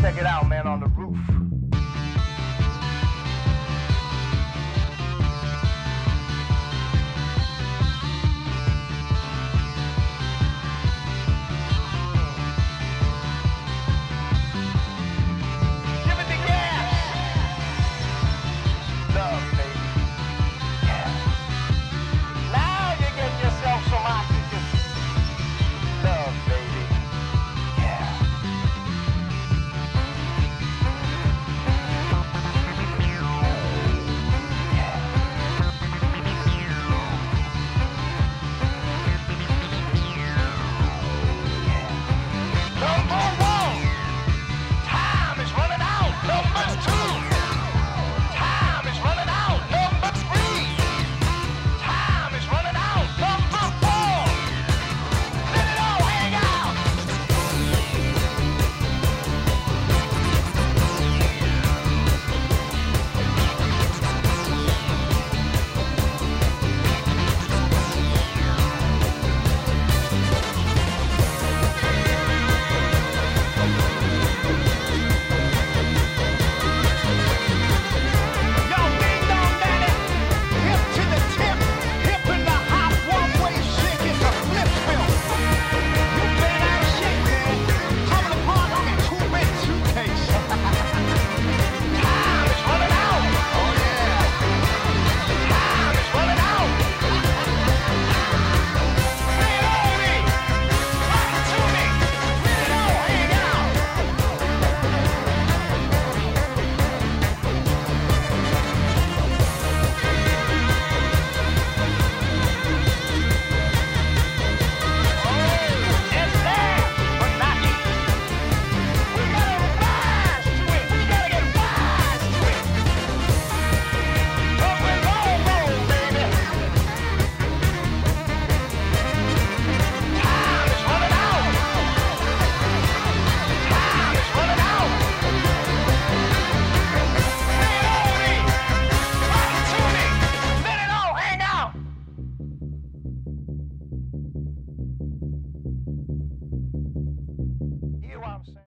Check it out, man, on the